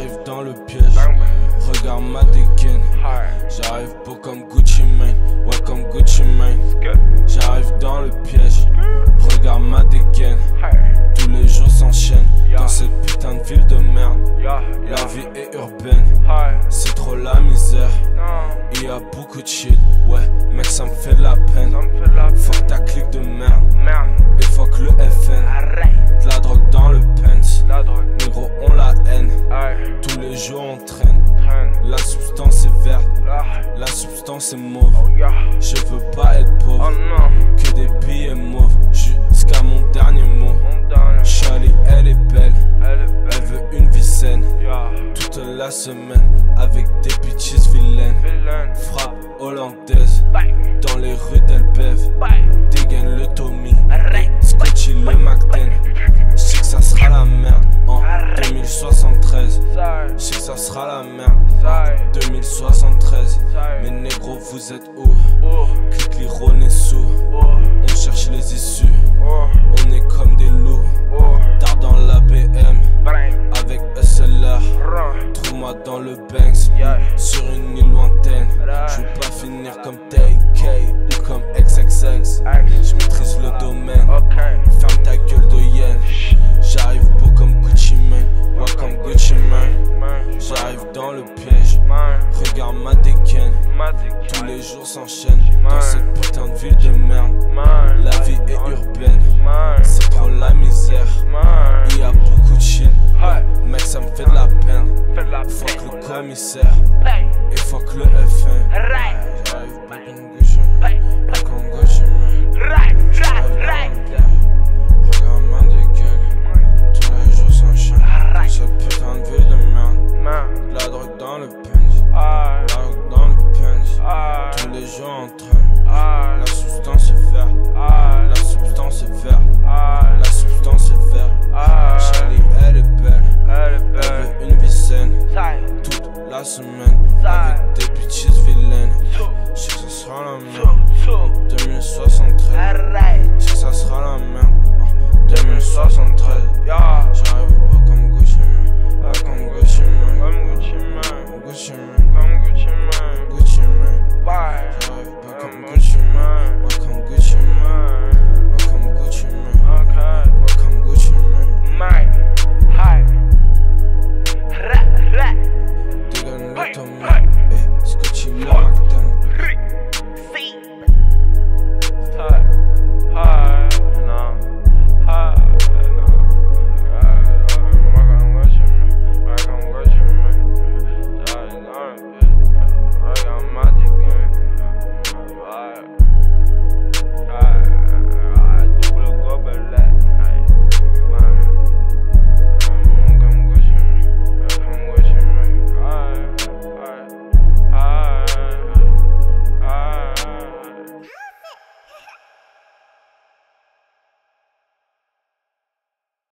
j'arrive dans le piège. Regarde ma dégaine. J'arrive beau comme Gucci Mane. Ouais, comme Gucci Mane. J'arrive dans le piège. Regarde ma dégaine. Tous les jours s'enchaînent dans cette putain de ville de merde. La vie est urbaine. C'est trop la misère. Il y a beaucoup de shit. Ouais, mec, ça me fait de la peine. Fuck ta clique de merde. Et fuck le la substance est mauve. Je veux pas être pauvre, que des billets mauves, jusqu'à mon dernier mot. Charlie, elle est belle, elle veut une vie saine. Toute la semaine, avec des bitches vilaines. Frappe hollandaise, dans les rues d'Elbev. Dégaine le Tommy, Scotchy le McDen. Je sais que ça sera la merde vous êtes où? Clique l'iron est sous. On cherche les issues. On est comme des loups. Tard dans la BM. Avec SLR. Trouve-moi dans le Banks. Sur une île lointaine. Je veux pas finir comme TK ou comme XXX. Le piège. Regarde ma dégaine. Tous les jours s'enchaînent. Dans cette putain de ville de merde. La vie est urbaine, les jours en train, la substance est verte, la substance est verte, la substance est verte. Charlie, elle est belle, elle veut une vie saine, toute la semaine, avec des bitches vilaines. Je sais que ça sera la merde en 2073. Je sais que ça sera la merde en 2073.